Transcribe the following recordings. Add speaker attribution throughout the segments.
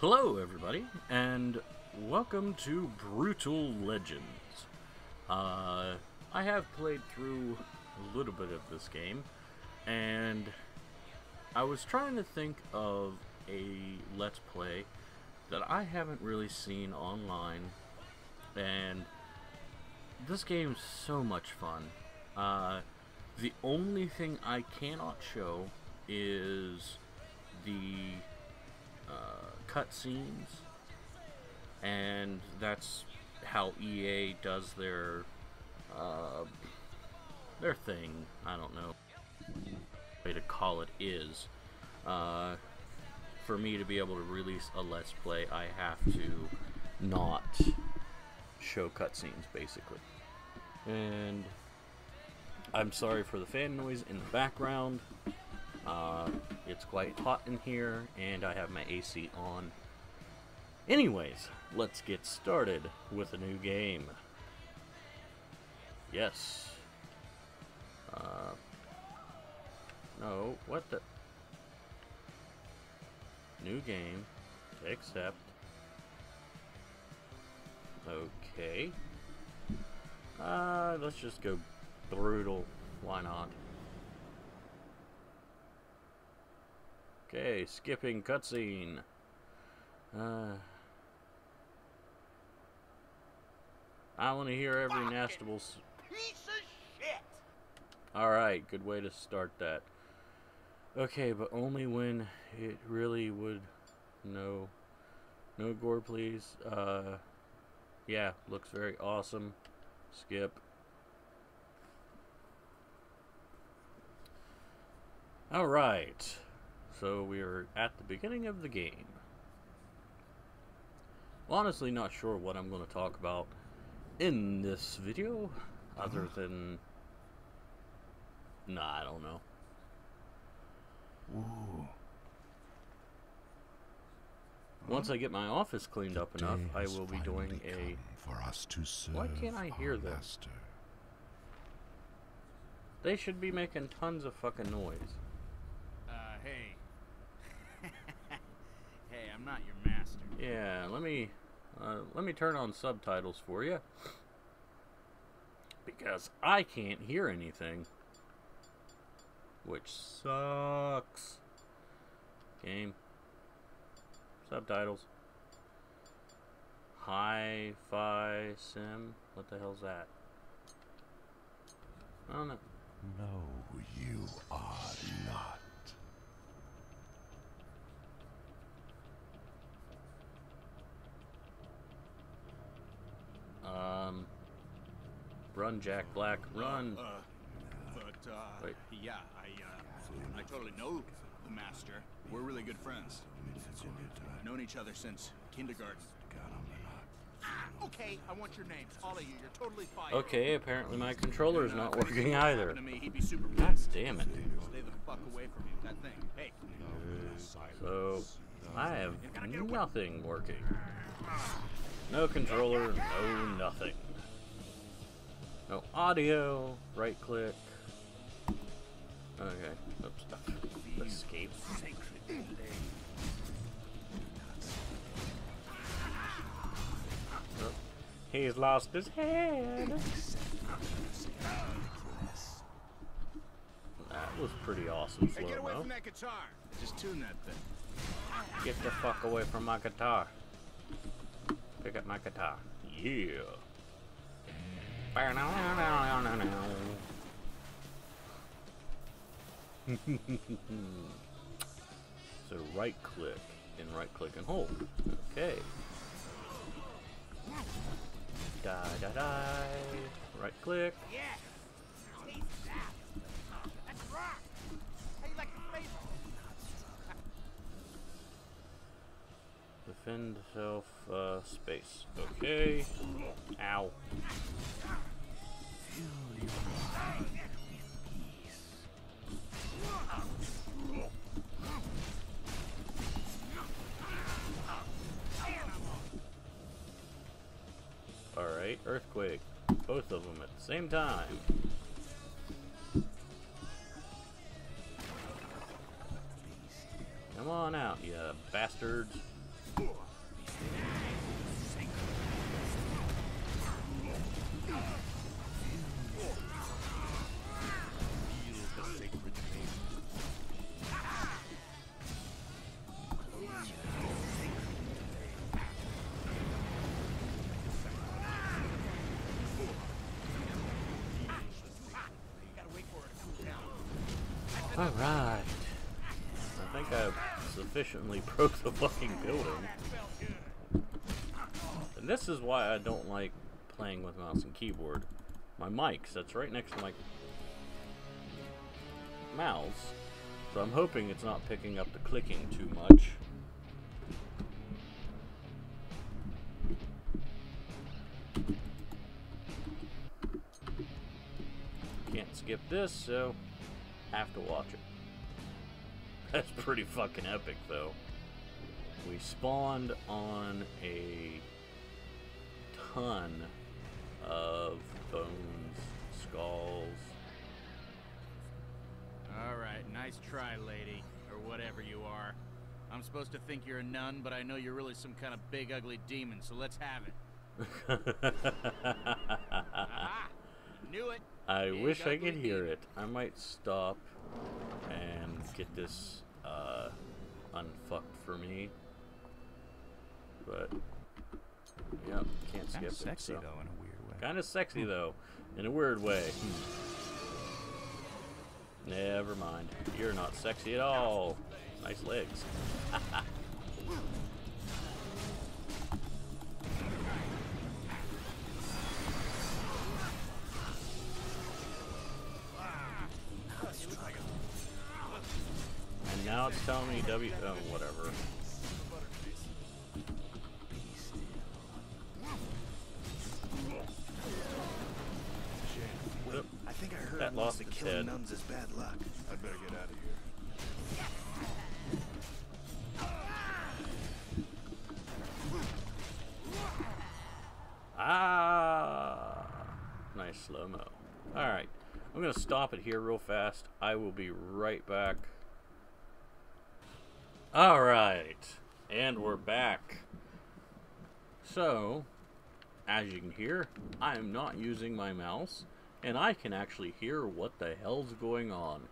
Speaker 1: Hello, everybody, and welcome to Brutal Legends. Uh, I have played through a little bit of this game, and I was trying to think of a Let's Play that I haven't really seen online, and this game's so much fun. Uh, the only thing I cannot show is the uh, cutscenes, and that's how EA does their uh, their thing. I don't know way to call it is. Uh, for me to be able to release a Let's Play, I have to not show cutscenes, basically. And I'm sorry for the fan noise in the background. Uh, it's quite hot in here, and I have my AC on. Anyways, let's get started with a new game. Yes. Uh, no, what the? New game. Accept. Okay. Uh, let's just go brutal. Why not? Okay, skipping cutscene. Uh, I want to hear every Nastable.
Speaker 2: Piece of shit!
Speaker 1: Alright, good way to start that. Okay, but only when it really would. No. No gore, please. Uh, yeah, looks very awesome. Skip. Alright, so we are at the beginning of the game. Honestly, not sure what I'm going to talk about in this video, other than. Nah, I don't know.
Speaker 3: Ooh.
Speaker 1: Once I get my office cleaned up enough, I will be doing a.
Speaker 3: come for us to serve
Speaker 1: Why can't I hear
Speaker 3: our
Speaker 1: this?
Speaker 3: master.
Speaker 1: They should be making tons of fucking noise.
Speaker 2: Uh, hey. Hey, I'm not your master.
Speaker 1: Yeah, let me uh, let me turn on subtitles for you because I can't hear anything, which sucks. Game subtitles. Hi-fi sim. What the hell's that? I don't know.
Speaker 3: No, you are not.
Speaker 1: Um, run, Jack Black, run.
Speaker 2: Uh, but, uh,
Speaker 1: Wait.
Speaker 2: yeah, I, uh, I totally know the master. We're really good friends. Known each other since kindergarten. Ah, okay, I want your names, all of you. You're totally fired.
Speaker 1: Okay, apparently my controller is not working either.
Speaker 2: Happened to me, he'd be super
Speaker 1: God damn it.
Speaker 2: Stay the fuck away from me that thing. Hey,
Speaker 1: So, I have nothing working. No controller, no nothing. No audio, right click. Okay, oops. Escape. Oh, He's lost his head. That was pretty awesome
Speaker 2: hey, get away from that guitar. Just tune that thing.
Speaker 1: Get the fuck away from my guitar. Pick up my guitar. Yeah. so right click and right click and hold. Okay. Die, die, die. Right click.
Speaker 2: Yeah.
Speaker 1: Defend self uh, space. Okay. Ow. Alright, earthquake. Both of them at the same time. Come on out, you bastards. the fucking building. And this is why I don't like playing with mouse and keyboard. My mic sits right next to my mouse, so I'm hoping it's not picking up the clicking too much. Can't skip this, so have to watch it. That's pretty fucking epic, though. We spawned on a ton of bones, skulls.
Speaker 2: Alright, nice try, lady. Or whatever you are. I'm supposed to think you're a nun, but I know you're really some kind of big ugly demon, so let's have it. Aha! Knew it!
Speaker 1: I
Speaker 2: Big,
Speaker 1: wish I could hear
Speaker 2: demon.
Speaker 1: it. I might stop and get this uh, unfucked for me. But, yep, can't skip
Speaker 4: Kind of
Speaker 1: it.
Speaker 4: sexy
Speaker 1: so.
Speaker 4: though, in a weird way.
Speaker 1: Kind of sexy though, in a weird way. Never mind. You're not sexy at all. Nice legs. and now it's telling me W. Oh, whatever. That lost
Speaker 5: that
Speaker 1: its
Speaker 5: killing
Speaker 1: head.
Speaker 5: nuns is bad luck. I'd better get out of here.
Speaker 1: Ah, nice slow mo. All right, I'm gonna stop it here real fast. I will be right back. All right, and we're back. So, as you can hear, I am not using my mouse, and I can actually hear what the hell's going on.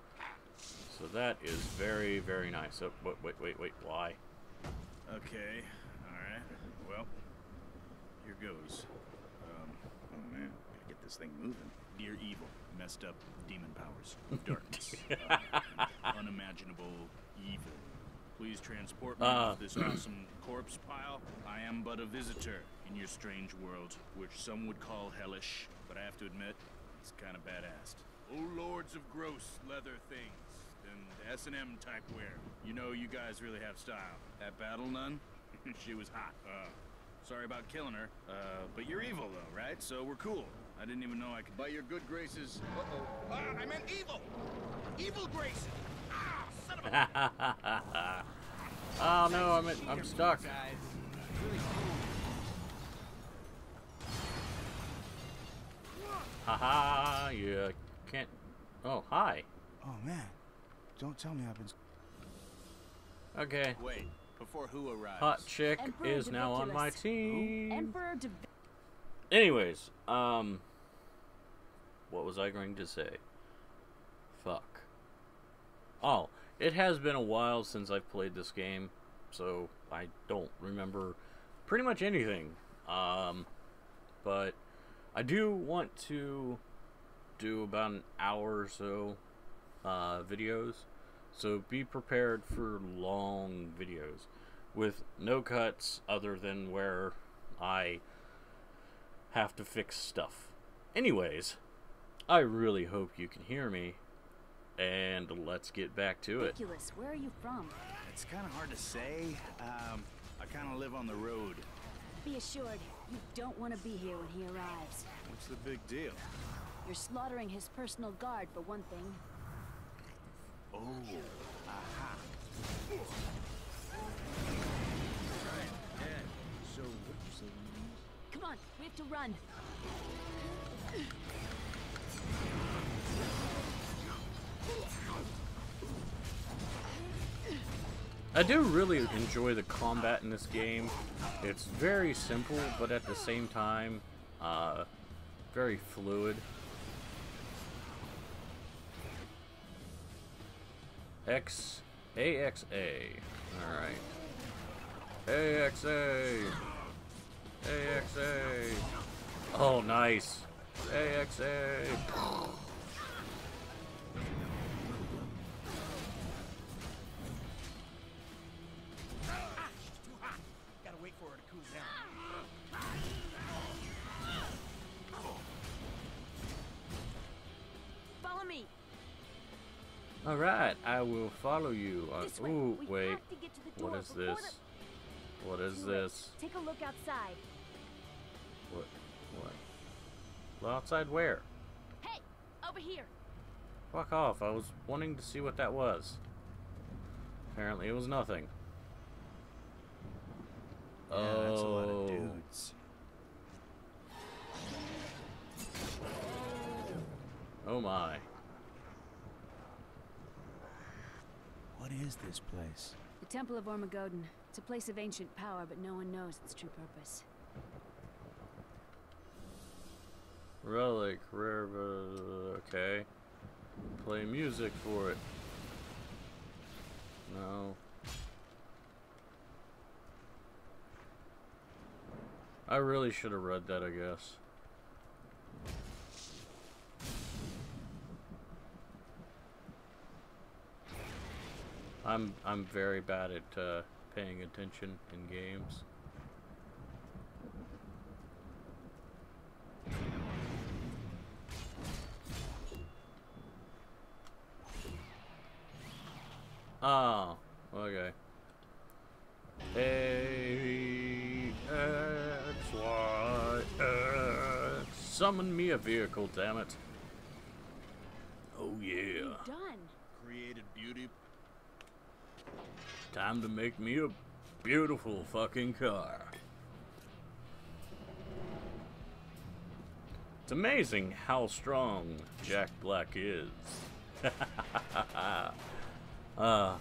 Speaker 1: So that is very, very nice. Oh, wait, wait, wait, wait. Why?
Speaker 2: Okay, alright. Well, here goes. Um, oh man, gotta get this thing moving. Dear evil, messed up demon powers, of darkness, uh, unimaginable evil. Please transport me
Speaker 1: Uh.
Speaker 2: to this awesome corpse pile. I am but a visitor in your strange world, which some would call hellish, but I have to admit, it's kind of badass. Oh lords of gross leather things and S&M type wear. You know you guys really have style. That battle nun, she was hot. Uh, sorry about killing her, uh, but you're evil though, right? So we're cool. I didn't even know I could. By your good graces. Uh-oh. Ah, I meant evil. Evil graces. Ah, son of a.
Speaker 1: oh no, I'm I'm stuck.
Speaker 2: Guys.
Speaker 1: Haha, you can't. Oh, hi.
Speaker 4: Oh man, don't tell me I've been.
Speaker 1: Okay.
Speaker 2: Wait, before who arrives?
Speaker 1: Hot chick
Speaker 6: Emperor
Speaker 1: is now on my team.
Speaker 6: Emperor De-
Speaker 1: Anyways, um. What was I going to say? Fuck. Oh, it has been a while since I've played this game, so I don't remember pretty much anything. Um, but I do want to do about an hour or so uh, videos, so be prepared for long videos with no cuts other than where I have to fix stuff. Anyways, I really hope you can hear me, and let's get back to it.
Speaker 6: Ridiculous. Where are you from?
Speaker 2: It's kind of hard to say. Um, I kind of live on the road.
Speaker 6: Be assured, you don't want to be here when he arrives.
Speaker 2: What's the big deal?
Speaker 6: You're slaughtering his personal guard, for one thing.
Speaker 2: Oh, aha. Right, yeah. So, what you say your name is?
Speaker 6: Come on, we have to run.
Speaker 1: I do really enjoy the combat in this game. It's very simple, but at the same time, uh, very fluid. X AXA. Alright. AXA. AXA. Oh, nice. AXA. Alright, I will follow you. Uh,
Speaker 6: way.
Speaker 1: ooh, wait.
Speaker 6: to to
Speaker 1: What is
Speaker 6: before
Speaker 1: this? What
Speaker 6: The...
Speaker 1: is
Speaker 6: Too late.
Speaker 1: this?
Speaker 6: Take a look outside.
Speaker 1: What? What? Well, outside where?
Speaker 6: Hey, over here.
Speaker 1: Fuck off. I was wanting to see what that was. Apparently it was nothing.
Speaker 4: Yeah, that's a lot
Speaker 1: Oh.
Speaker 4: of dudes.
Speaker 1: Oh my.
Speaker 4: What is this place?
Speaker 6: The Temple of Ormagoden. It's a place of ancient power, but no one knows its true purpose.
Speaker 1: Relic, rare, okay. Play music for it. No. I really should have read that, I guess. I'm I'm very bad at uh, paying attention in games. Oh, to make me a beautiful fucking car. It's amazing how strong Jack Black is. uh,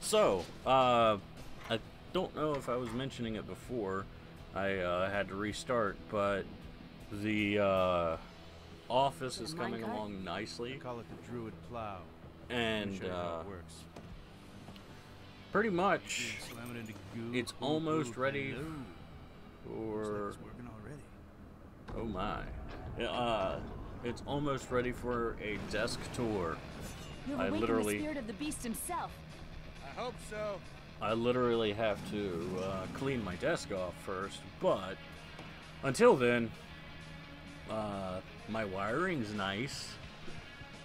Speaker 1: so, uh, I don't know if I was mentioning it before. I uh, had to restart, but the uh, office
Speaker 6: Is
Speaker 1: is
Speaker 6: it a
Speaker 1: coming along nicely,
Speaker 4: They call it the Druid Plow.
Speaker 1: And
Speaker 4: show how
Speaker 1: uh,
Speaker 4: it works.
Speaker 1: Pretty much
Speaker 4: You slam it into goo,
Speaker 1: it's almost ready for
Speaker 4: like it's working already.
Speaker 1: oh my uh it's almost ready for a desk tour
Speaker 6: You've
Speaker 1: I literally-
Speaker 6: the spirit of the beast himself.
Speaker 2: I hope so.
Speaker 1: i literally have to uh, clean my desk off first but until then uh my wiring's nice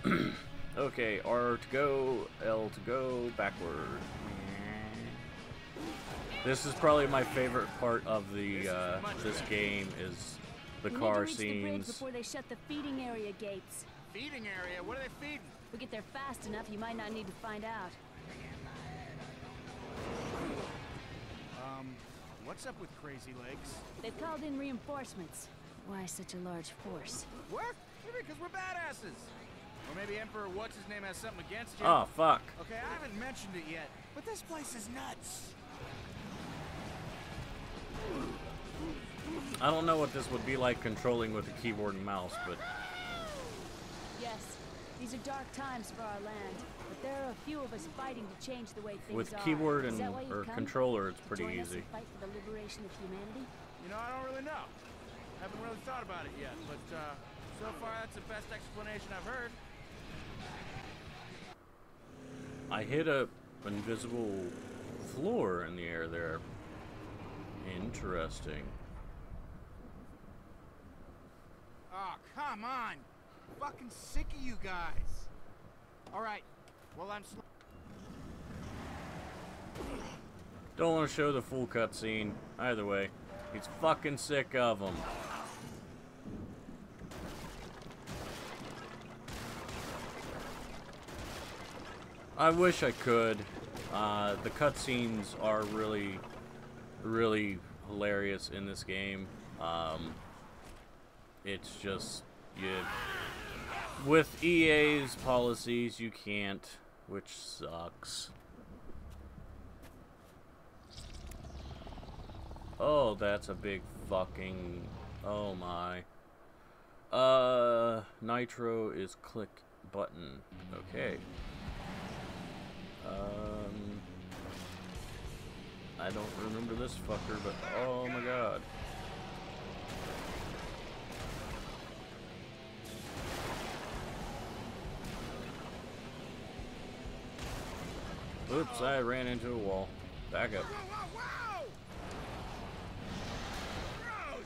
Speaker 1: okay r to go l to go backward this is probably my favorite part of the uh, this game is the
Speaker 6: we
Speaker 1: car
Speaker 6: need to reach the
Speaker 1: scenes
Speaker 6: before they shut the feeding area gates.
Speaker 2: Feeding area. What are they feeding?
Speaker 6: If we get there fast enough, you might not need to find out.
Speaker 4: Um, what's up with Crazy Legs?
Speaker 6: They've called in reinforcements. Why such a large force?
Speaker 2: What? Maybe because we're badasses. Or maybe Emperor What's His Name has something against you.
Speaker 1: oh fuck
Speaker 2: Okay, I haven't mentioned it yet, but this place is nuts.
Speaker 1: I don't know what this would be like controlling with a keyboard and mouse, but
Speaker 6: Yes, these are dark times for our land, but there are a few of us fighting to change the way things
Speaker 1: with
Speaker 6: are.
Speaker 1: keyboard and
Speaker 6: that why you've
Speaker 1: or
Speaker 6: come?
Speaker 1: controller, it's pretty easy.
Speaker 6: fight for the liberation of humanity?
Speaker 2: You know, I don't really know. Haven't really thought about it yet, but uh, so far that's the best explanation I've heard.
Speaker 1: I hit a invisible floor in the air there. Interesting.
Speaker 2: Oh, come on. Fucking sick of you guys. All right. Well, I'm.
Speaker 1: Don't want to show the full cutscene. Either way, he's fucking sick of them. I wish I could. Uh, the cutscenes are really, really hilarious in this game. Um, it's just you. With EA's policies, you can't, which sucks. Oh, that's a big fucking. Oh my. Uh, Nitro is click button. Okay. Um. I don't remember this fucker, but oh my god. Oops, I ran into a wall. Back up.
Speaker 2: Gross!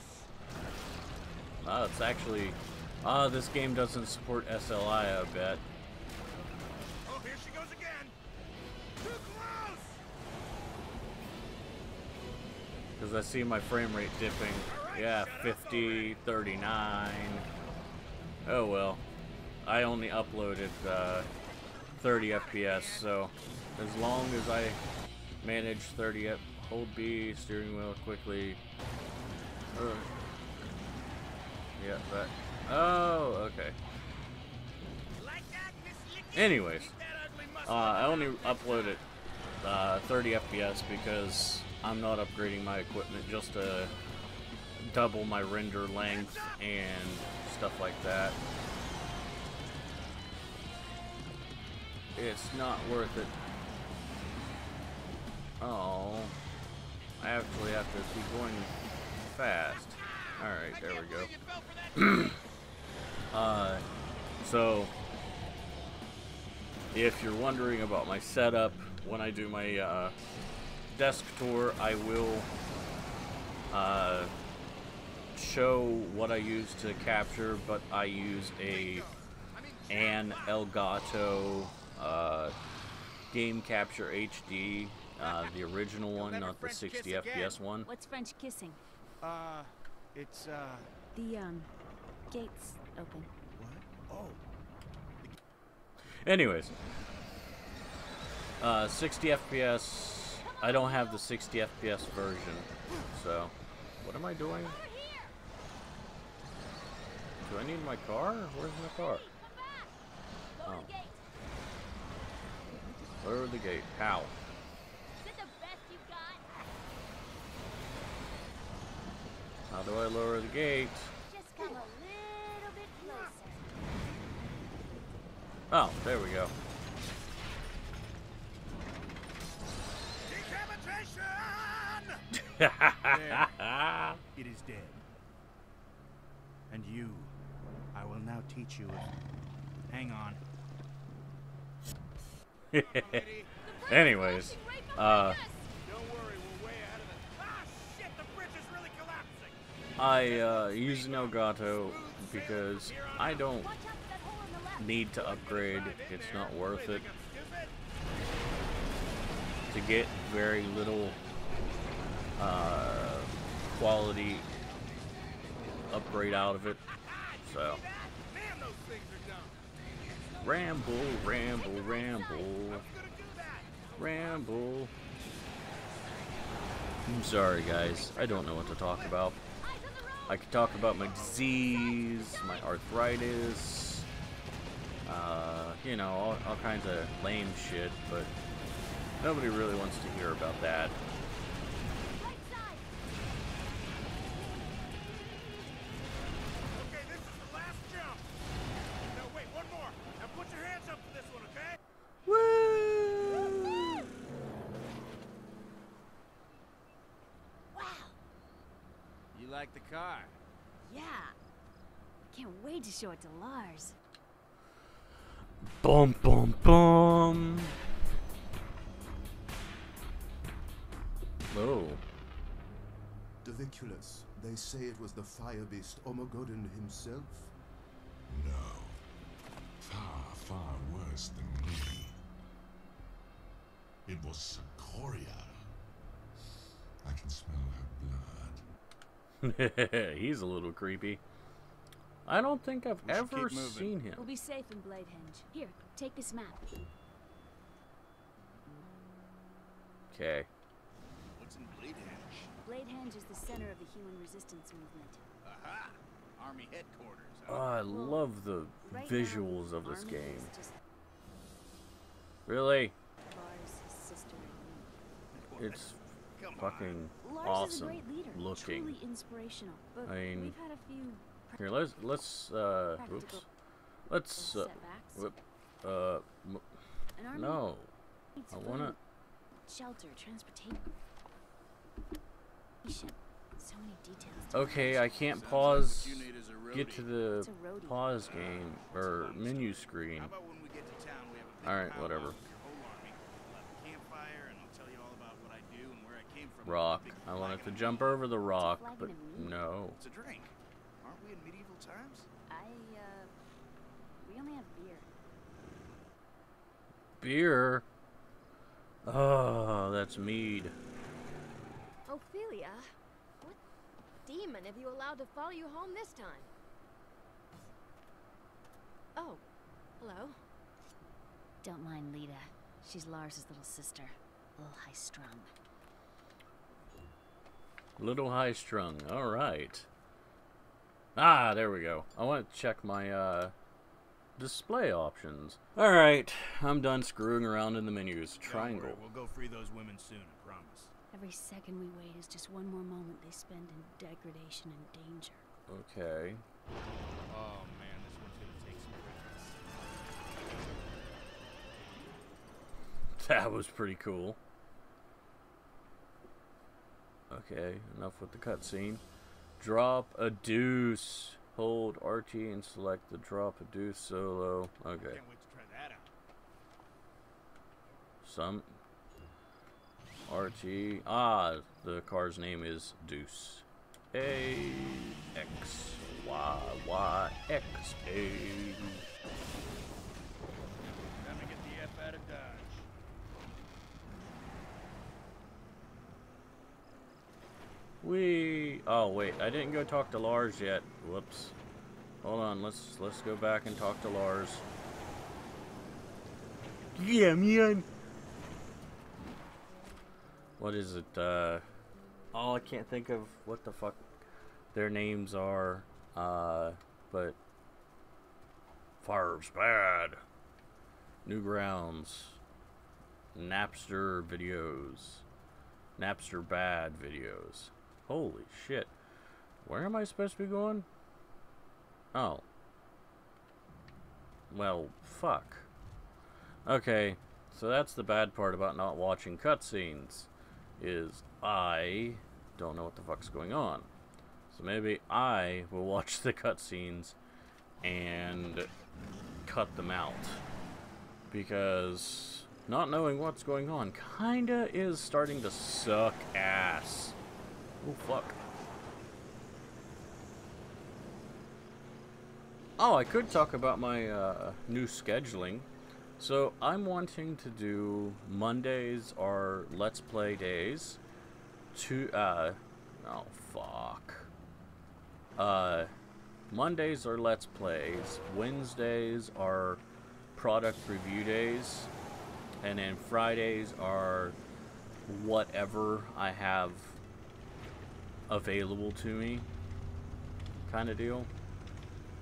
Speaker 1: Ah, it's actually. Ah, this game doesn't support SLI, I bet. Because I see my frame rate dipping. Yeah, 50, 39. Oh well. I only uploaded uh, 30 FPS, so as long as I manage 30 F hold B, steering wheel quickly. Uh, yeah, that. Oh, okay. Anyways, uh, I only uploaded uh, 30 FPS because I'm not upgrading my equipment just to double my render length and stuff like that. It's not worth it. Oh, I actually have to keep going fast. Alright, there we go. uh, so, if you're wondering about my setup, when I do my uh, desk tour, I will uh, show what I use to capture, but I use a an Elgato uh, Game Capture HD, uh, the original one, not the 60 FPS one.
Speaker 6: What's French kissing?
Speaker 4: Uh, it's, uh,
Speaker 6: The, um, gates open.
Speaker 4: what? Oh,
Speaker 1: Anyways, uh, 60 FPS. I don't have the 60 FPS version, so what am I doing? Do I need my car? Where's my car? Oh. Lower the gate. How? How do I lower the gate?
Speaker 6: Just come a little bit closer.
Speaker 1: Oh, there we go.
Speaker 4: It is dead. And you, I will now teach you. Hang on.
Speaker 1: Anyways, uh,
Speaker 2: Don't worry, we're way ahead of it. Shit, the bridge is really collapsing.
Speaker 1: I uh, use an Elgato because I don't need to upgrade. It's not worth it to get very little uh, quality upgrade out of it. So, ramble, ramble, ramble, ramble. I'm sorry, guys. I don't know what to talk about. I could talk about my disease, my arthritis, uh, you know, all, all kinds of lame shit, but nobody really wants to hear about that.
Speaker 6: Show it to Lars.
Speaker 1: Bum bum bum. Oh,
Speaker 3: Doviculus, they say it was the fire beast Ormagoden himself.
Speaker 7: No. Far, far worse than me. It was Succoria. I can smell her blood.
Speaker 1: he's a little creepy. I don't think I've
Speaker 4: We
Speaker 1: ever seen him.
Speaker 6: We'll be safe in Bladehenge. Here, take this map.
Speaker 1: Okay.
Speaker 2: What's in Bladehenge?
Speaker 6: Bladehenge is the center of the human resistance movement.
Speaker 2: Aha! Army headquarters.
Speaker 1: Oh. I love the
Speaker 6: Right now,
Speaker 1: visuals of this
Speaker 6: Army
Speaker 1: game. Really?
Speaker 6: Lars, his sister, and me.
Speaker 1: It's fucking awesome
Speaker 6: great leader,
Speaker 1: looking.
Speaker 6: truly inspirational. But
Speaker 1: I mean-
Speaker 6: we've had a few
Speaker 1: Here, let's let's uh,
Speaker 6: practical
Speaker 1: oops, let's uh, whoop, uh, m-
Speaker 6: An army
Speaker 1: no, I wanna.
Speaker 6: shelter, transportation. So many details.
Speaker 1: Okay. I can't pause.
Speaker 2: like what you need is a
Speaker 1: Get to the
Speaker 6: It's a roadie.
Speaker 1: pause game or menu screen.
Speaker 2: How about when we get to town, we have a big
Speaker 1: Alright, whatever.
Speaker 2: with your whole army. We'll have a campfire, and I'll tell you all about what I do and where I came from.
Speaker 1: Rock. I wanted to jump over the rock, but
Speaker 6: and a meat?
Speaker 1: no.
Speaker 2: It's a drink. Aren't we in medieval times?
Speaker 6: I, uh, we only have beer.
Speaker 1: Beer. Oh, that's mead.
Speaker 8: Ophelia, what demon have you allowed to follow you home this time? Oh, hello.
Speaker 6: Don't mind Lita. She's Lars's little sister. A little high strung.
Speaker 1: Little high strung. All right. Ah, there we go. I want to check my uh, display options. All right, I'm done screwing around in the menus. Triangle.
Speaker 4: worry, We'll go free those women soon, I promise.
Speaker 6: Every second we wait is just one more moment they spend in degradation and danger.
Speaker 1: Okay.
Speaker 4: Oh man, this one's gonna take some practice.
Speaker 1: That was pretty cool. Okay, enough with the cutscene. Drop a deuce. Hold RT and select the drop a deuce solo. Okay.
Speaker 4: Can't wait to try that out.
Speaker 1: Some RT. Ah, the car's name is Deuce. A X Y Y X A.
Speaker 4: Time to get the F out of Dodge.
Speaker 1: We. Oh wait, I didn't go talk to Lars yet. Whoops. Hold on, let's let's go back and talk to Lars. Yeah, man. What is it? Uh. Oh, I can't think of what the fuck their names are. Uh, but Fire's bad. Newgrounds. Napster videos. Napster bad videos. Holy shit. Where am I supposed to be going? Oh. Well, fuck. Okay, so that's the bad part about not watching cutscenes. Is I don't know what the fuck's going on. So maybe I will watch the cutscenes and cut them out. Because not knowing what's going on kinda is starting to suck ass. Oh, fuck. Oh, I could talk about my uh, new scheduling. So, I'm wanting to do Mondays are Let's Play days. To, uh, oh, fuck. Uh, Mondays are Let's Plays. Wednesdays are product review days. And then Fridays are whatever I have available to me kind of deal.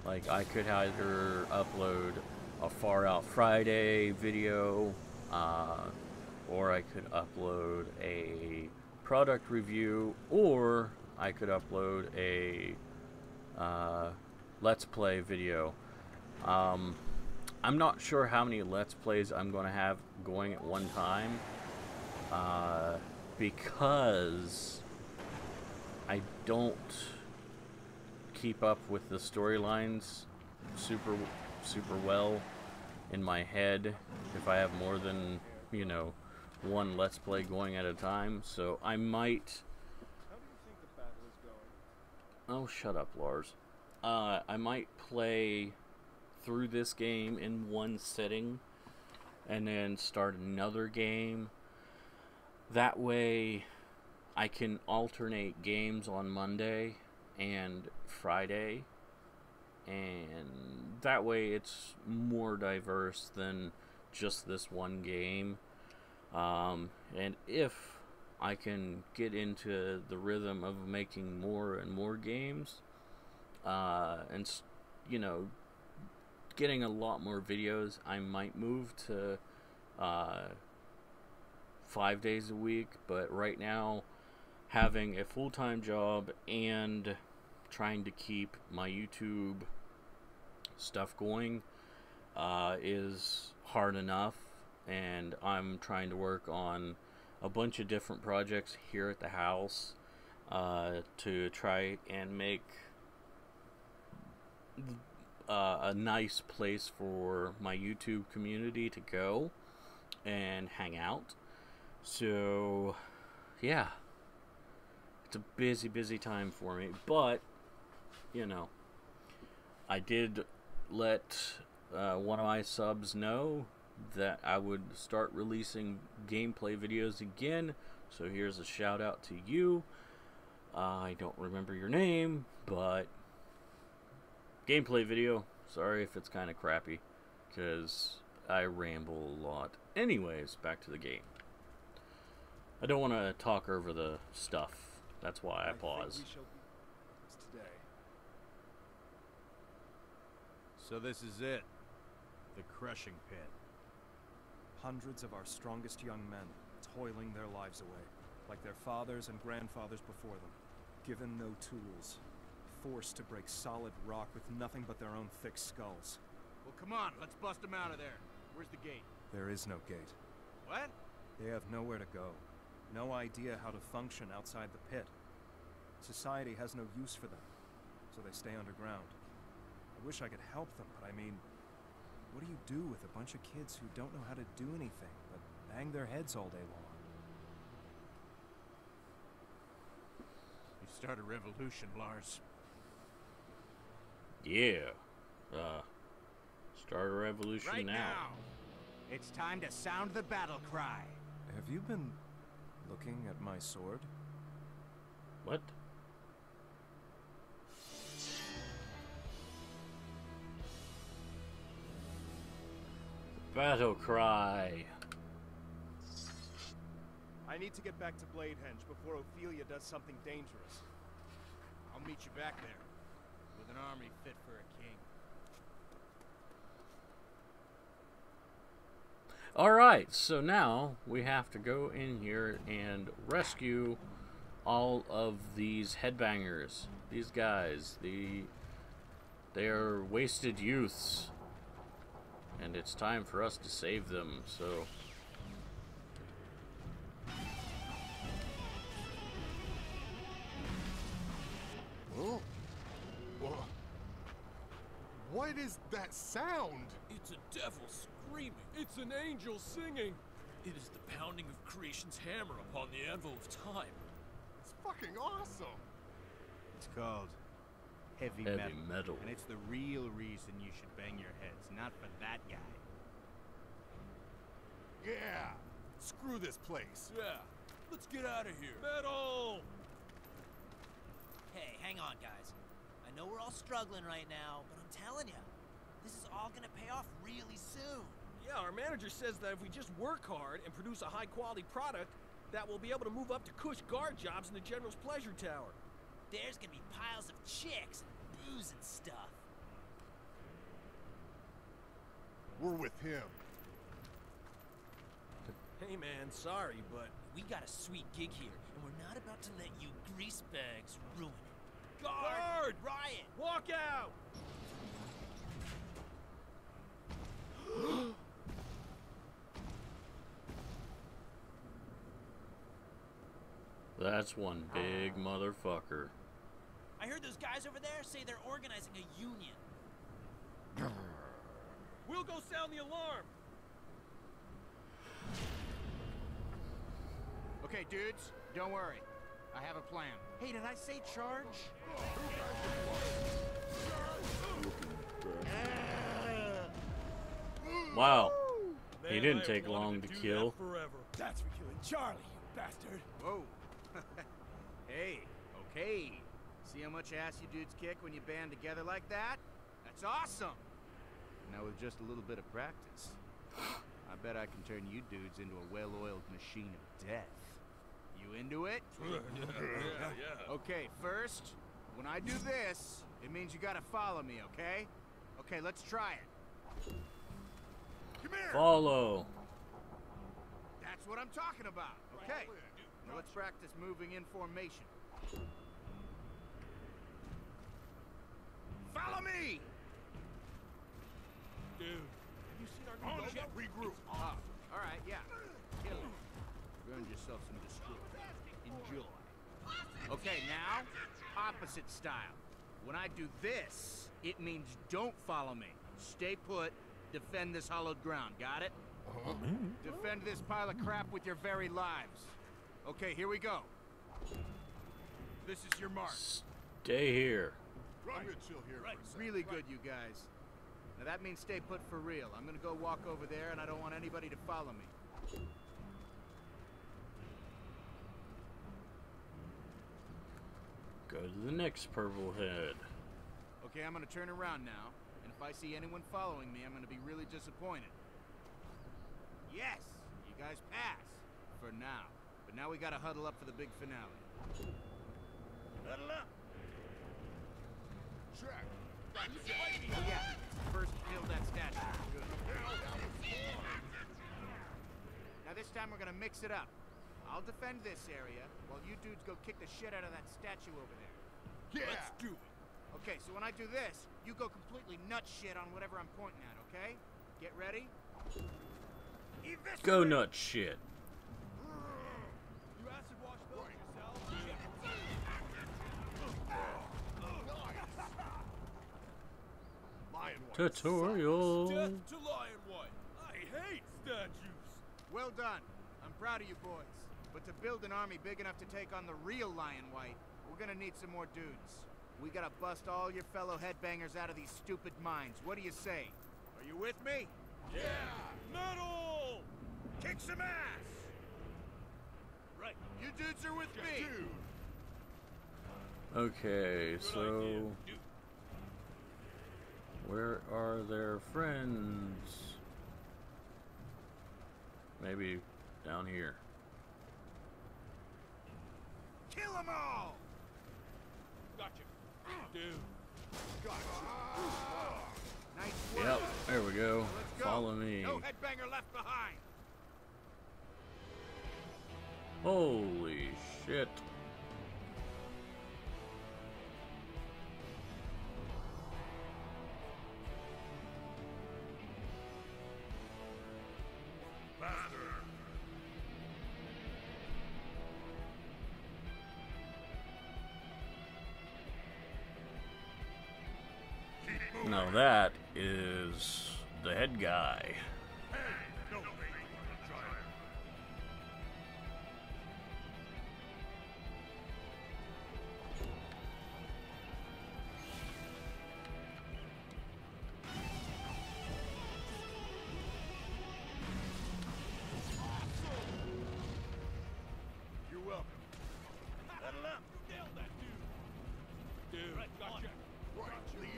Speaker 1: Like I could either upload a Far Out Friday video, uh, or I could upload a product review, or I could upload a uh, Let's Play video. Um, I'm not sure how many Let's Plays I'm going to have going at one time, uh, because I don't keep up with the storylines super super well in my head if I have more than, you know, one let's play going at a time. So I might Oh, shut up, Lars. Uh, I might play through this game in one sitting and then start another game. That way I can alternate games on Monday and Friday, and that way it's more diverse than just this one game. Um, and if I can get into the rhythm of making more and more games, uh, and you know, getting a lot more videos, I might move to uh, five days a week. But right now, having a full time job and trying to keep my YouTube stuff going uh, is hard enough, and I'm trying to work on a bunch of different projects here at the house uh, to try and make uh, a nice place for my YouTube community to go and hang out. So, yeah, it's a busy, busy time for me. But, you know, I did let uh, one of my subs know that I would start releasing gameplay videos again So here's a shout out to you. I don't remember your name, but gameplay video. Sorry if it's kind of crappy, because I ramble a lot. Anyways, back to the game. I don't want to talk over the stuff. That's why I pause.
Speaker 4: So this is it. The crushing pit.
Speaker 9: Hundreds of our strongest young men, toiling their lives away, like their fathers and grandfathers before them, given no tools, forced to break solid rock with nothing but their own thick skulls.
Speaker 2: Well, come on, let's bust them out of there. Where's the gate?
Speaker 9: There is no gate.
Speaker 2: What?
Speaker 9: They have nowhere to go, no idea how to function outside the pit. Society has no use for them, so they stay underground. I wish I could help them, but I mean, what do you do with a bunch of kids who don't know how to do anything but bang their heads all day long?
Speaker 2: You start a revolution, Lars.
Speaker 1: Yeah. Uh, start a revolution
Speaker 2: Right
Speaker 1: now.
Speaker 2: now. It's time to sound the battle cry.
Speaker 9: Have you been looking at my sword?
Speaker 1: What? Battle cry.
Speaker 9: I need to get back to Bladehenge before Ophelia does something dangerous.
Speaker 2: I'll meet you back there with an army fit for a king.
Speaker 1: Alright, so now we have to go in here and rescue all of these headbangers. These guys. The they are wasted youths. And it's time for us to save them, so.
Speaker 5: Wha- What is that sound?
Speaker 10: It's a devil screaming. It's an angel singing. It is the pounding of creation's hammer upon the anvil of time.
Speaker 5: It's fucking awesome.
Speaker 4: It's called heavy,
Speaker 1: Heavy
Speaker 4: metal.
Speaker 1: metal.
Speaker 4: And it's the real reason you should bang your heads, not for that guy.
Speaker 5: Yeah. Screw this place.
Speaker 10: Yeah. Let's get out of here. Metal!
Speaker 11: Hey, hang on, guys. I know we're all struggling right now, but I'm telling you, this is all gonna pay off really soon.
Speaker 10: Yeah, our manager says that if we just work hard and produce a high quality product, that we'll be able to move up to cush guard jobs in the General's Pleasure Tower.
Speaker 11: There's gonna be piles of chicks and booze and stuff.
Speaker 5: We're with him.
Speaker 10: Hey man, sorry, but
Speaker 11: We got a sweet gig here, and we're not about to let you greasebags ruin it.
Speaker 10: Guard!
Speaker 11: Riot!
Speaker 10: Walk out!
Speaker 1: that's one big ah. motherfucker.
Speaker 11: I heard those guys over there say they're organizing a union.
Speaker 10: We'll go sound the alarm.
Speaker 2: Okay, dudes, don't worry. I have a plan. Hey, did I say charge?
Speaker 1: Wow. He didn't take long
Speaker 10: to
Speaker 1: to kill.
Speaker 10: That forever.
Speaker 9: That's for killing Charlie, you bastard!
Speaker 2: Whoa. hey, okay. See how much ass you dudes kick when you band together like that? That's awesome! Now with just a little bit of practice, I bet I can turn you dudes into a well-oiled machine of death. You into it?
Speaker 10: yeah, yeah.
Speaker 2: Okay, first, when I do this, it means you gotta follow me, okay? Okay, let's try it. Come here!
Speaker 1: Follow.
Speaker 2: That's what I'm talking about. Okay. Now let's practice moving in formation. Follow me!
Speaker 10: Dude, have you seen our new logo?
Speaker 5: Regroup.
Speaker 2: Ah, all right, yeah. Kill it. Earned yourself some destroy. Enjoy. Okay, now, opposite style. When I do this, it means don't follow me. Stay put, defend this hollowed ground, got it? Defend this pile of crap with your very lives. Okay, here we go. This is your mark.
Speaker 1: Stay here. Right.
Speaker 5: I'm gonna chill here right.
Speaker 2: Really right. good, you guys. Now that means stay put for real. I'm gonna go walk over there, and I don't want anybody to follow me.
Speaker 1: Go to the next purple head.
Speaker 2: Okay, I'm gonna turn around now, and if I see anyone following me, I'm gonna be really disappointed. Yes! You guys pass! For now. But now we gotta huddle up for the big finale. Huddle up!
Speaker 5: Check.
Speaker 2: Oh yeah, first build that statue. Good. Now this time we're gonna mix it up. I'll defend this area, while you dudes go kick the shit out of that statue over there.
Speaker 5: Yeah.
Speaker 2: Let's do it. Okay, so when I do this, you go completely nut shit on whatever I'm pointing at, okay? Get ready?
Speaker 1: Go nut shit.
Speaker 10: You acid wash those yourself?
Speaker 5: Lion White.
Speaker 1: Tutorial.
Speaker 10: Death to Lion White. I hate statues.
Speaker 2: Well done. I'm proud of you boys. But to build an army big enough to take on the real Lionwhite, we're gonna need some more dudes. We gotta bust all your fellow headbangers out of these stupid mines. What do you say? Are you with me?
Speaker 10: Yeah. Metal.
Speaker 2: Kick some ass!
Speaker 10: Right.
Speaker 2: You dudes are with me! Dude.
Speaker 1: Okay, so
Speaker 10: idea, dude.
Speaker 1: Where are their friends? Maybe down here.
Speaker 2: Kill them all!
Speaker 10: Gotcha. Dude.
Speaker 2: Nice work.
Speaker 1: Yep, there we go.
Speaker 2: Let's go.
Speaker 1: Follow me.
Speaker 2: No headbanger left behind.
Speaker 1: Holy shit. Now that is the head guy.
Speaker 5: You're welcome.
Speaker 10: Huddle up.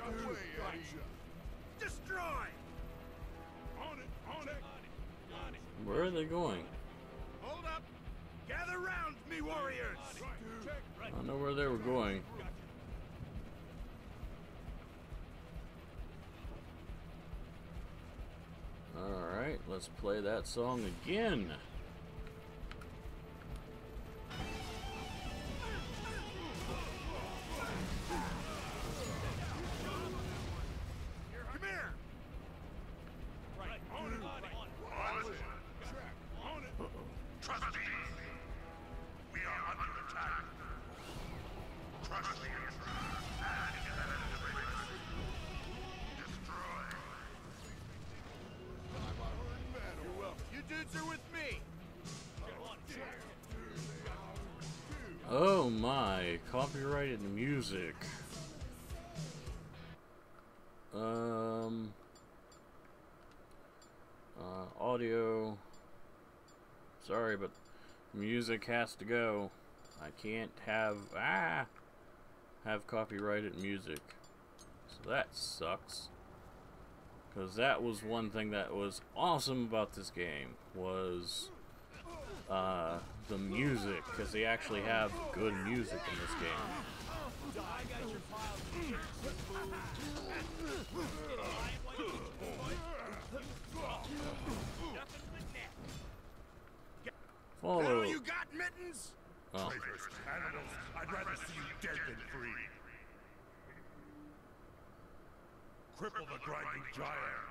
Speaker 10: Right.
Speaker 5: Lead our way,
Speaker 2: Destroy!
Speaker 5: On it. On it.
Speaker 10: On it.
Speaker 1: Where are they going?
Speaker 2: Hold up! Gather round, me warriors!
Speaker 1: I don't know where they were going. Alright, let's play that song again. Music has to go. I can't have ah have copyrighted music. So that sucks. Cause that was one thing that was awesome about this game was uh, the music, because they actually have good music in this game. Follow.
Speaker 2: Now you mittens?
Speaker 1: Oh,
Speaker 7: Traitors, animals, I'd rather see you dead than free. Cripple the grinding giant.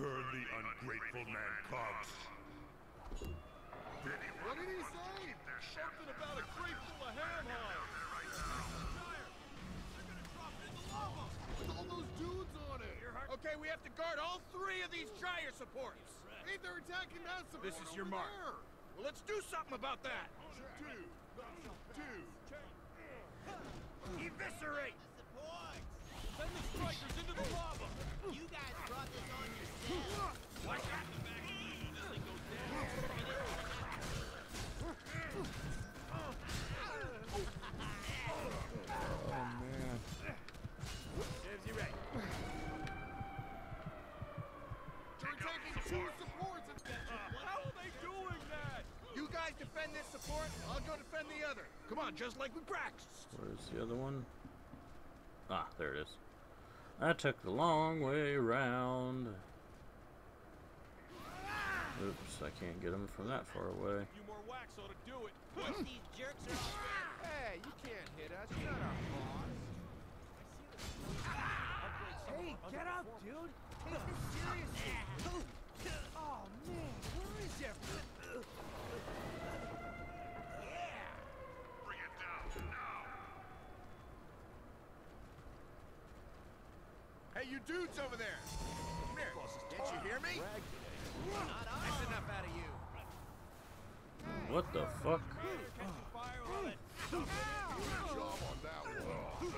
Speaker 7: Burn the ungrateful man cogs.
Speaker 5: What did he say?
Speaker 10: Something about a crate full of ham hocks.
Speaker 5: With all those dudes on it.
Speaker 2: Okay, we have to guard all three of these gyre supports.
Speaker 5: Hey, they're attacking that support
Speaker 2: This is your mark.
Speaker 5: there.
Speaker 2: Well, let's do something about that.
Speaker 5: Two. Two.
Speaker 2: Eviscerate!
Speaker 10: Send the strikers into the lava.
Speaker 11: You guys
Speaker 10: just like we practiced.
Speaker 1: Where's the other one? Ah, there it is. I took the long way around. Oops, I can't get him from that far away.
Speaker 10: A few more whacks ought to do it.
Speaker 11: Once these jerks are
Speaker 2: Hey, you can't hit us. You're not our boss.
Speaker 10: Hey, get up, dude. Take this seriously. Oh, man. Where is everyone?
Speaker 7: Bring it down now.
Speaker 2: Hey, you dudes over there. Come here. Can't you hear me? That's enough out of you.
Speaker 1: What the fuck?
Speaker 10: Fire on it.
Speaker 5: Job on that one.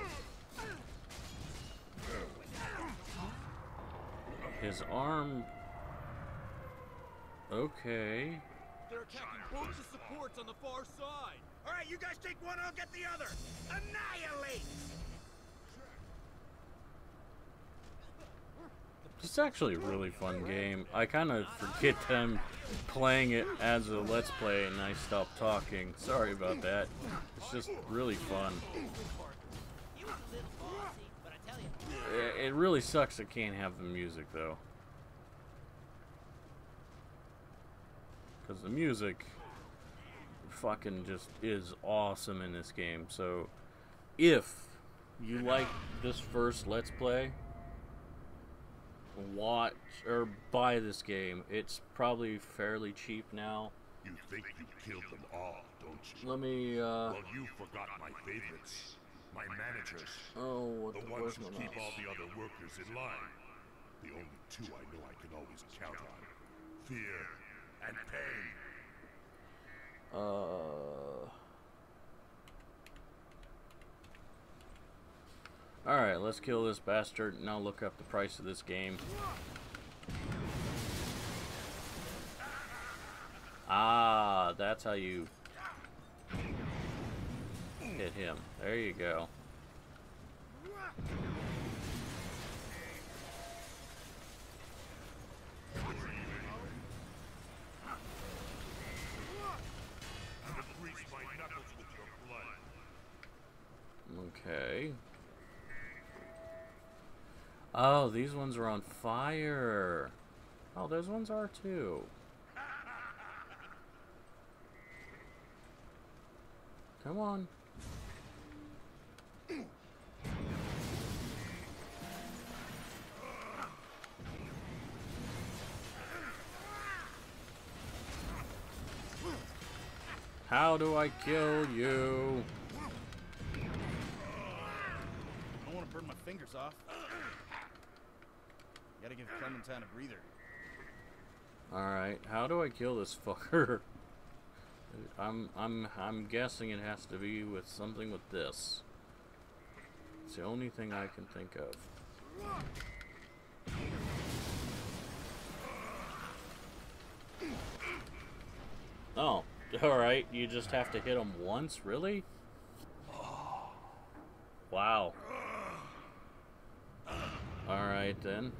Speaker 1: His arm. Okay.
Speaker 10: They're attacking both the supports on the far side.
Speaker 2: All right, you guys take one, I'll get the other. Annihilate!
Speaker 1: It's actually a really fun game. I kind of forget that I'm playing it as a Let's Play and I stop talking. Sorry about that. It's just really fun. It really sucks I can't have the music though. Because the music fucking just is awesome in this game. So if you like this first Let's Play, watch or buy this game. It's probably fairly cheap now.
Speaker 7: You think you killed them all, don't you?
Speaker 1: Let me, uh,
Speaker 7: Well, you forgot my favorites. My managers.
Speaker 1: oh, what
Speaker 7: The
Speaker 1: the,
Speaker 7: ones who keep all the other workers in line. The only two I know I can always count on. Fear and pain.
Speaker 1: Uh. Alright, let's kill this bastard I'll look up the price of this game. Ah, that's how you hit him. There you go.
Speaker 7: I'm
Speaker 1: Oh, these ones are on fire. Oh, those ones are too. Come on. How do I kill you?
Speaker 4: I don't want to burn my fingers off. Gotta give Clementine a breather.
Speaker 1: Alright, how do I kill this fucker? I'm I'm I'm guessing it has to be with something with this. It's the only thing I can think of. Oh, alright, you just have to hit him once, really? Wow. Alright then.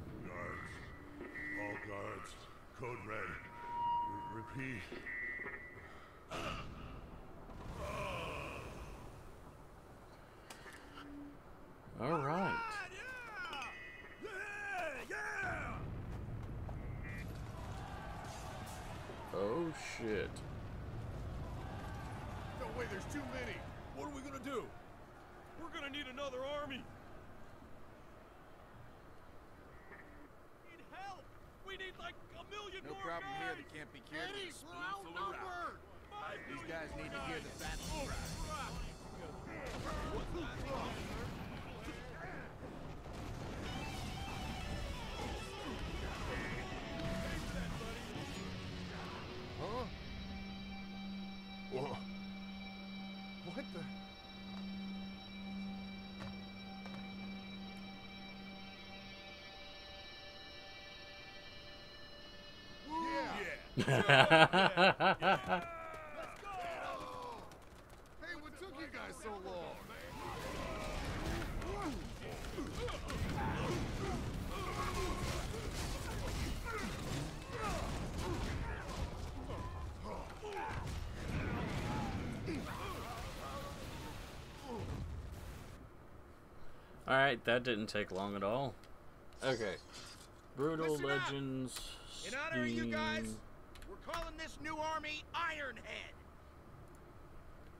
Speaker 7: Guards. All guards. Code red. R- repeat.
Speaker 1: Alright. Oh shit.
Speaker 5: No way, there's too many.
Speaker 10: What are we gonna do? We're gonna need another army. Need help. We need like a million
Speaker 2: No
Speaker 10: more
Speaker 2: problem here that can't be cured
Speaker 10: Eddie, we're outnumbered.
Speaker 2: These guys need to hear the
Speaker 10: guys.
Speaker 2: battle
Speaker 10: Oh,
Speaker 2: cry.
Speaker 5: Hey, what took you guys so long?
Speaker 1: Alright, that didn't take long at all. Okay. Brutal Legends.
Speaker 2: In honor of you guys, new army Ironheade.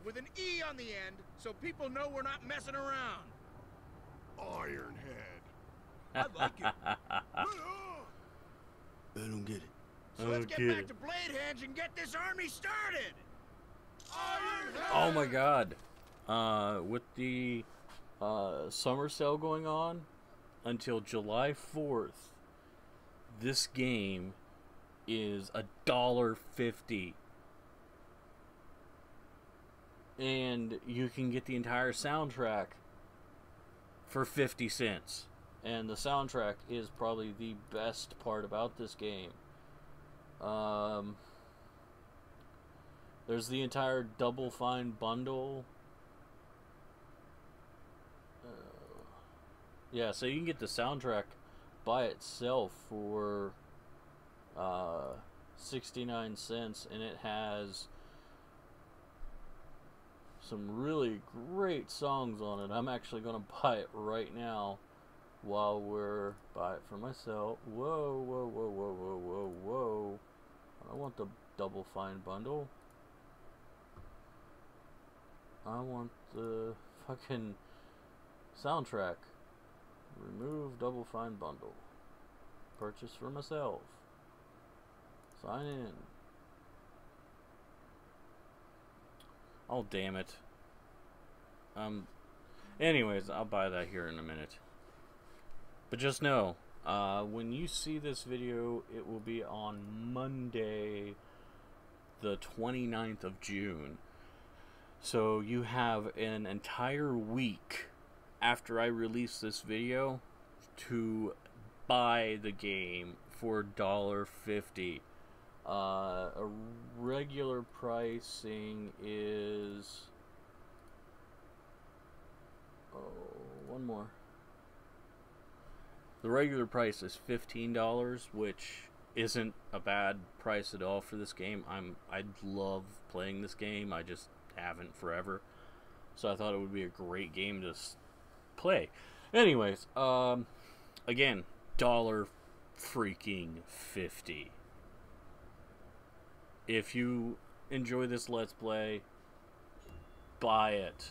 Speaker 2: With an E on the end, so people know we're not messing around.
Speaker 5: Ironheade.
Speaker 10: I like it.
Speaker 5: I don't get it.
Speaker 2: So let's get
Speaker 1: Okay.
Speaker 2: back to Blade Hands and get this army started. Ironheade!
Speaker 1: Oh my god. Uh, with the uh, summer sale going on until July 4th, this game is a dollar fifty. And you can get the entire soundtrack for 50 cents. And the soundtrack is probably the best part about this game. Um, there's the entire Double Fine bundle. Uh, yeah, so you can get the soundtrack by itself for uh, 69 cents, and it has some really great songs on it. I'm actually going to buy it right now while we're buy it for myself. Whoa, whoa, whoa, whoa, whoa, whoa, whoa. I want the double fine bundle. I want the fucking soundtrack. Remove double fine bundle. Purchase for myself. Sign in. Oh damn it. Um anyways, I'll buy that here in a minute. But just know, uh, when you see this video, it will be on Monday, the 29th of June. So you have an entire week after I release this video to buy the game for $1.50. Uh, a regular pricing is. Oh, one more. The regular price is fifteen dollars, which isn't a bad price at all for this game. I'm I love playing this game. I just haven't forever, so I thought it would be a great game to play. Anyways, um, again, dollar freaking fifty. If you enjoy this let's play, buy it.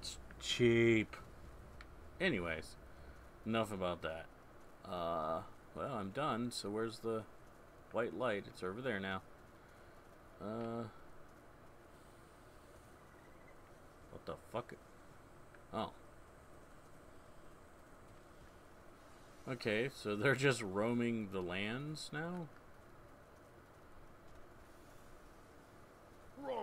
Speaker 1: It's cheap. Anyways, enough about that. Uh, well, I'm done. So where's the white light? It's over there now. Uh, what the fuck? Oh. Okay, so they're just roaming the lands now?
Speaker 5: We're on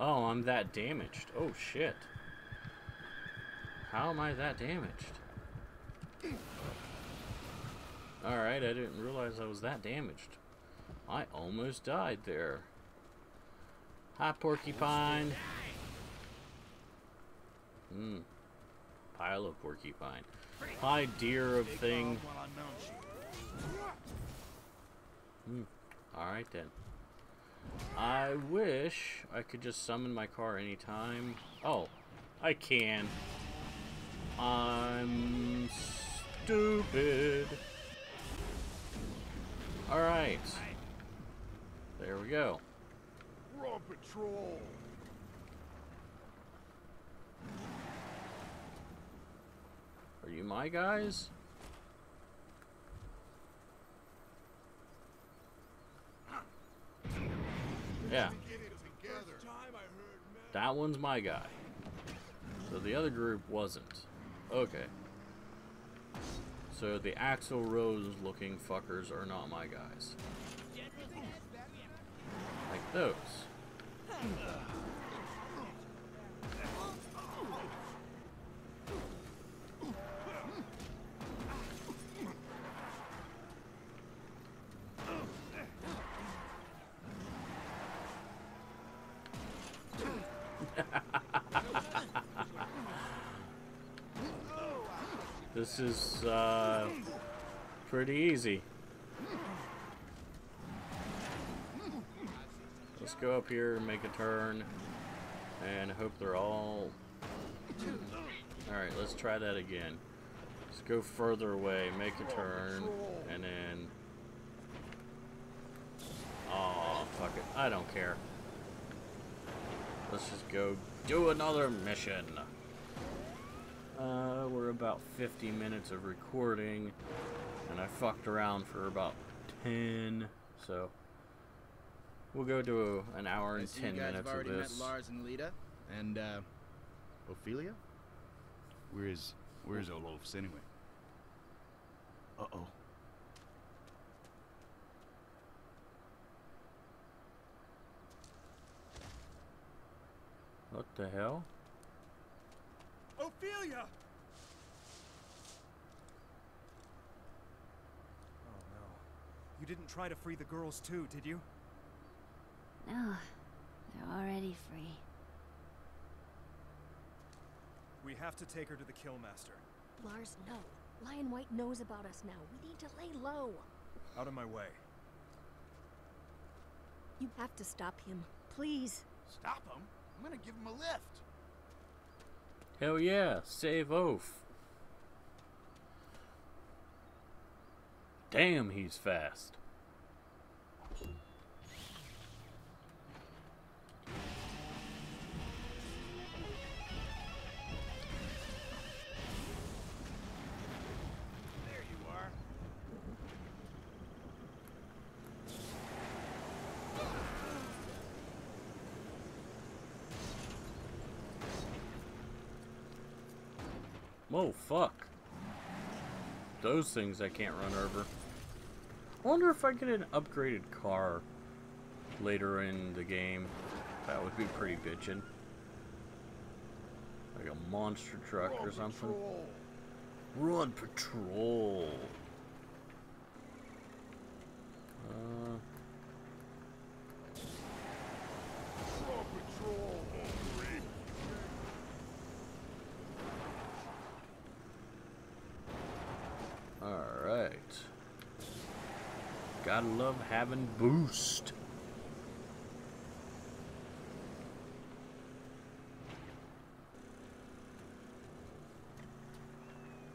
Speaker 1: Oh, I'm that damaged. Oh, shit. How am I that damaged? Alright, I didn't realize I was that damaged. I almost died there. Hi, porcupine. Hmm. Pile of porcupine. Hi, deer of thing. Hmm. Alright then. I wish I could just summon my car anytime. Oh, I can. I'm stupid. Alright. There we go.
Speaker 5: We're on patrol.
Speaker 1: Are you my guys? Yeah. That one's my guy. So the other group wasn't. Okay. So the Axl Rose looking fuckers are not my guys. Like those. This is uh, pretty easy. Let's go up here make a turn and hope they're all... Alright, let's try that again. Let's go further away, make a turn, and then... Oh, fuck it. I don't care. Let's just go do another mission. Uh, we're about 50 minutes of recording, and I fucked around for about 10, so we'll go to an hour and 10
Speaker 2: you guys
Speaker 1: minutes
Speaker 2: have already
Speaker 1: of this.
Speaker 2: met Lars and Lita, and uh, Ophelia.
Speaker 5: Where's where's Olofs anyway? Uh oh.
Speaker 1: What the hell?
Speaker 9: Ophelia! Oh no. You didn't try to free the girls too, did you?
Speaker 6: No, they're already free.
Speaker 9: We have to take her to the Killmaster.
Speaker 8: Lars, no. Lionwhite knows about us now. We need to lay low.
Speaker 9: Out of my way.
Speaker 8: You have to stop him. Please.
Speaker 2: Stop him? I'm gonna give him a lift.
Speaker 1: Hell yeah, save Oaf. Damn, he's fast. Fuck. Those things I can't run over. I wonder if I get an upgraded car later in the game. That would be pretty bitchin'. Like a monster truck or something. Run patrol. Uh, Alright. Gotta love having boost.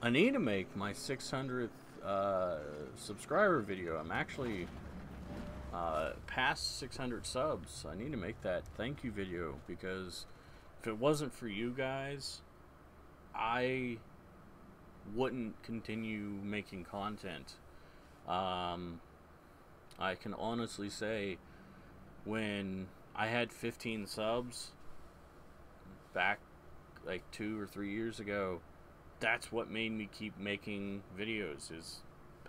Speaker 1: I need to make my 600th uh, subscriber video. I'm actually uh, past 600 subs. I need to make that thank you video because if it wasn't for you guys, I wouldn't continue making content. Um, I can honestly say when I had 15 subs back like two or three years ago, that's what made me keep making videos is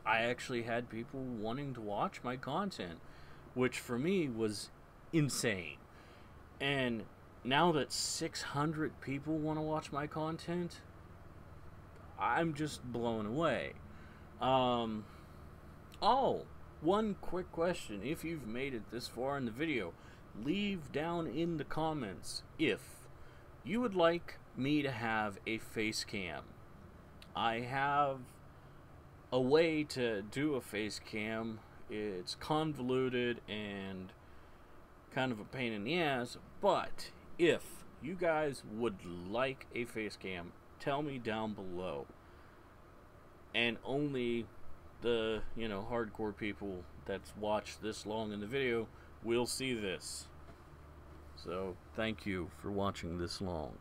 Speaker 1: I actually had people wanting to watch my content, which for me was insane. And now that 600 people want to watch my content, I'm just blown away. Um, oh, one quick question. If you've made it this far in the video, leave down in the comments if you would like me to have a face cam. I have a way to do a face cam. It's convoluted and kind of a pain in the ass, but if you guys would like a face cam, tell me down below. And only the, you know, hardcore people that's watched this long in the video will see this. So, thank you for watching this long.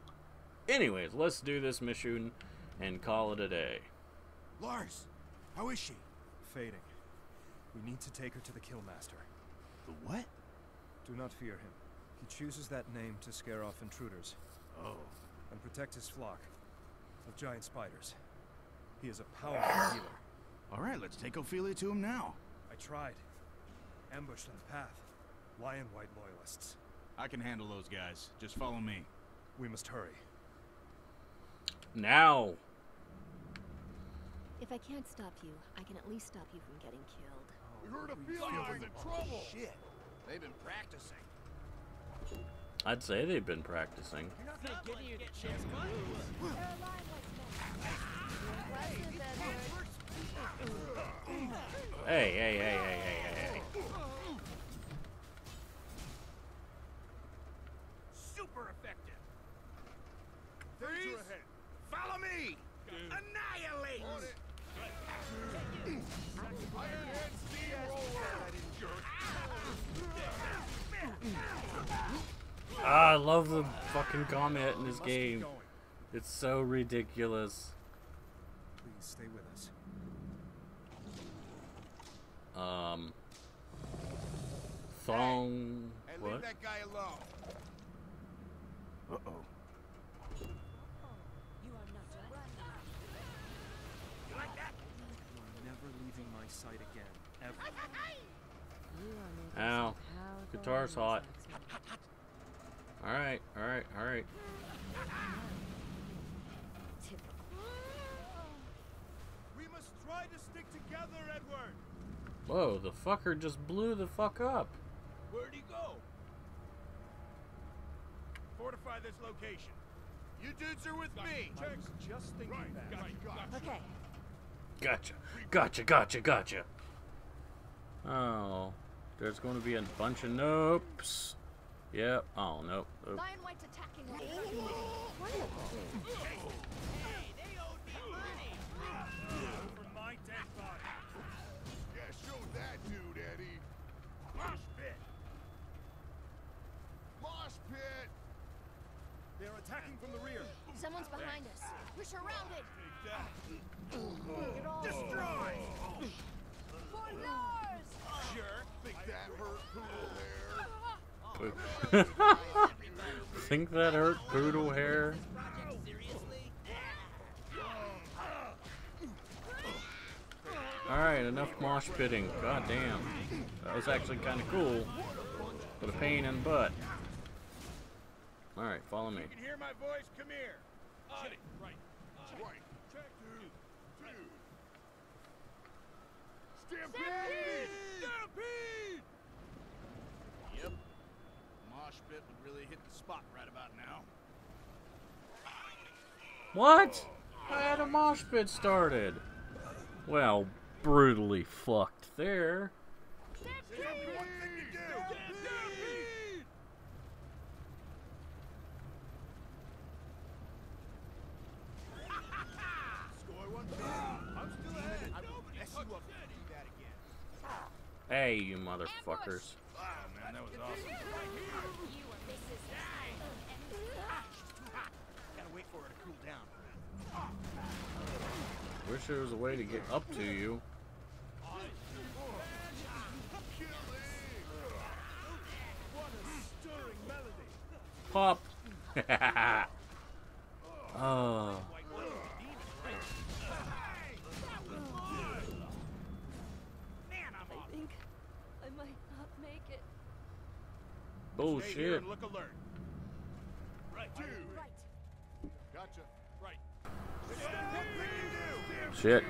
Speaker 1: Anyways, let's do this mission and call it a day.
Speaker 2: Lars, how is she?
Speaker 9: Fading. We need to take her to the Killmaster.
Speaker 2: The what?
Speaker 9: Do not fear him. He chooses that name to scare off intruders.
Speaker 2: Oh.
Speaker 9: And protect his flock of giant spiders. He is a powerful healer.
Speaker 2: All right, let's take Ophelia to him now.
Speaker 9: I tried. Ambushed on the path. Lionwhite loyalists.
Speaker 2: I can handle those guys. Just follow me.
Speaker 9: We must hurry.
Speaker 1: Now!
Speaker 8: If I can't stop you, I can at least stop you from getting killed.
Speaker 2: We heard Ophelia's in oh, trouble. Shit. They've been practicing.
Speaker 1: I'd say they've been practicing.
Speaker 10: You're not gonna get here to chance cut.
Speaker 1: Hey, hey, hey, hey, hey, hey, hey.
Speaker 10: Super effective.
Speaker 2: Freeze! Follow me! Annihilate!
Speaker 1: Ah, I love the fucking comment in this game. It's so ridiculous.
Speaker 9: Please stay with us.
Speaker 1: Um. Thong.
Speaker 2: Hey,
Speaker 1: What?
Speaker 2: leave that guy alone.
Speaker 4: Uh-oh.
Speaker 10: You like that?
Speaker 9: You are never leaving my sight again. Ever.
Speaker 1: Ow. Guitar's hot. Alright, alright, alright.
Speaker 5: We must try to stick together, Edward.
Speaker 1: Whoa, the fucker just blew the fuck up.
Speaker 2: Where'd he go? Fortify this location. You dudes are with me.
Speaker 5: I was just thinking that.
Speaker 6: Okay.
Speaker 1: Gotcha, gotcha, gotcha, gotcha. Oh, there's going to be a bunch of nopes. Yep. Oh, nope. nope.
Speaker 8: Lionwhite's attacking us.
Speaker 5: For my dead body. Yeah, show that dude, Eddie. Mosh pit. Mosh pit.
Speaker 9: They're attacking from the rear.
Speaker 8: Someone's behind us. We're surrounded.
Speaker 2: Destroy!
Speaker 8: For Lars!
Speaker 2: Sure.
Speaker 5: Think that hurt poodle hair?
Speaker 1: Think that hurt poodle hair? Alright, enough mosh pitting. God damn. That was actually kind of cool. But a pain in the butt. Alright, follow me.
Speaker 2: You can hear my voice? Come here. On it.
Speaker 10: Right.
Speaker 5: Right. Check, dude. Dude. Stampede!
Speaker 2: Stampede! Yep. Mosh pit would really hit the spot right about now.
Speaker 1: What? I had a mosh pit started. Well, brutally fucked there.
Speaker 5: There's only one thing to do.
Speaker 2: Stampede!
Speaker 5: Score one for
Speaker 2: I'm still ahead. I will mess you up if you do that again.
Speaker 1: Hey, you motherfuckers.
Speaker 2: Wow, man, that was awesome. Gotta wait for her to cool down.
Speaker 1: Wish there was a way to get up to you. Pop. oh.
Speaker 2: Uh.
Speaker 1: Bullshit.
Speaker 2: look alert. Right, dude.
Speaker 8: Right.
Speaker 5: Gotcha.
Speaker 10: Right.
Speaker 5: There's only one thing to do.
Speaker 1: Shit.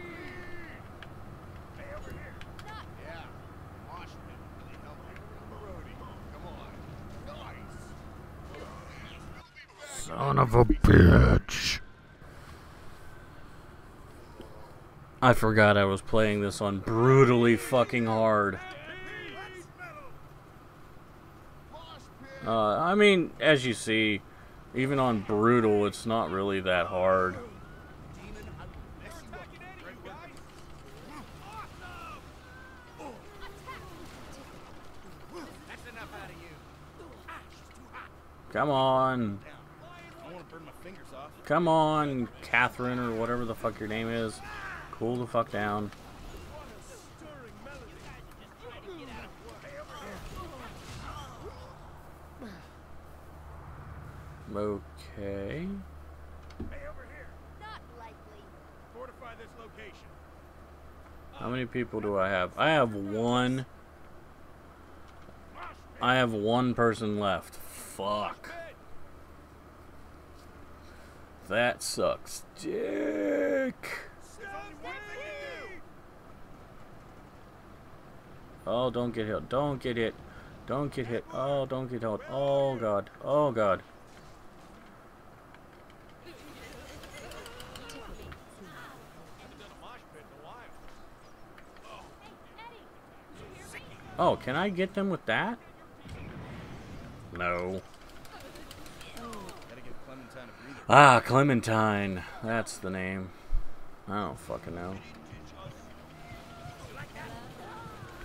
Speaker 2: Yeah. Mosh pit would really help you.
Speaker 5: Maroni. Come on. Nice.
Speaker 1: Son of a bitch. I forgot I was playing this on brutally fucking hard. Uh, I mean, as you see, even on brutal, it's not really that hard. Come on. Come on, Catherine, or whatever the fuck your name is. Cool the fuck down. Okay.
Speaker 2: Hey, over here.
Speaker 8: Not likely.
Speaker 2: Fortify this location.
Speaker 1: How many people do I have? I have one. I have one person left. Fuck. That sucks. Dick. Oh, don't get hit. Don't get hit. Don't get hit. Oh, don't get hit. Oh, God. Oh, God. Oh, can I get them with that? No. Ah, Clementine. That's the name. I don't fucking know.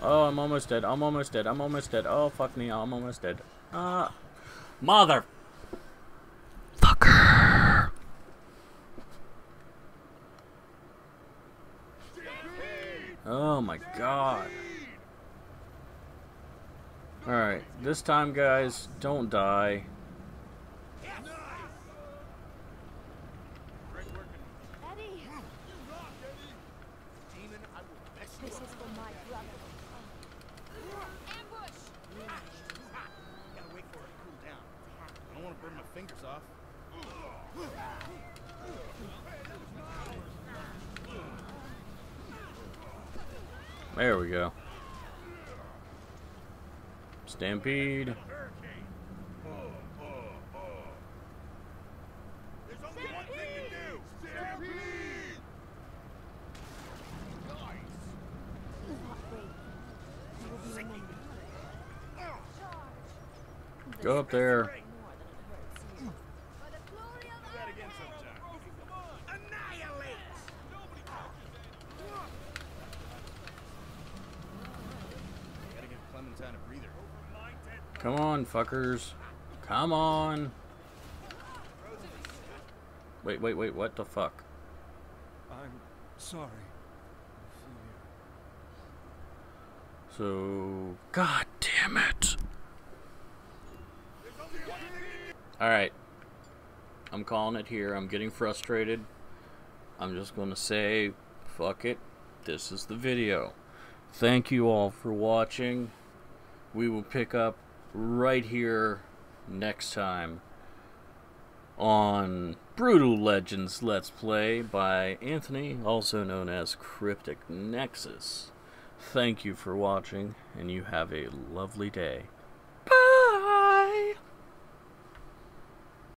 Speaker 1: Oh, I'm almost dead. I'm almost dead. I'm almost dead. Oh, fuck me. I'm almost dead. Ah. Mother. Fucker. Oh my god. Alright, this time, guys, don't die.
Speaker 8: There we for my brother. Ambush!
Speaker 4: Gotta wait for it to cool down. I don't want to burn my fingers off.
Speaker 1: There we go. Stampede. Go up there.
Speaker 4: Gotta give Clementine a breather.
Speaker 1: Come on, fuckers. Come on. Wait, wait, wait. What the fuck?
Speaker 9: I'm sorry.
Speaker 1: So, god damn it. Alright. I'm calling it here. I'm getting frustrated. I'm just going to say, fuck it. This is the video. Thank you all for watching. We will pick up right here next time on Brutal Legends Let's Play by Anthony, also known as Kryptic Nexus. Thank you for watching, and you have a lovely day.